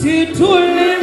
situe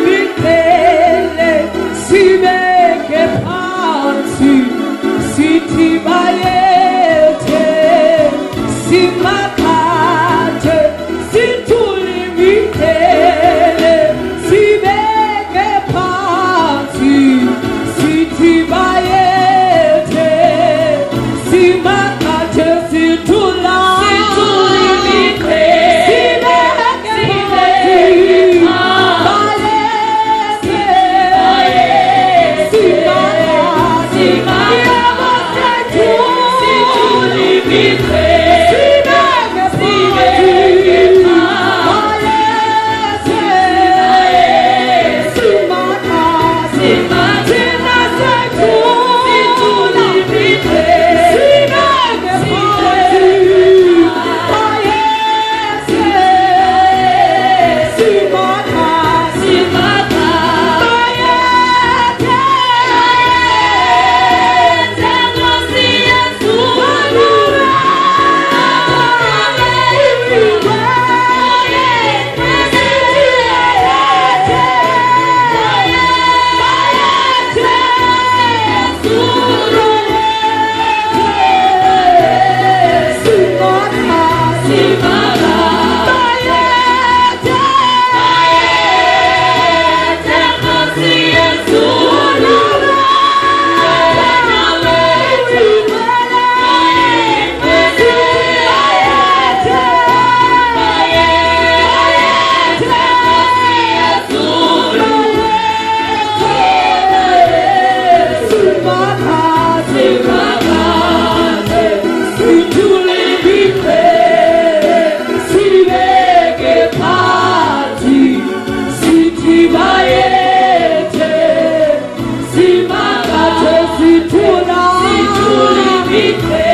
Yesu Keep it.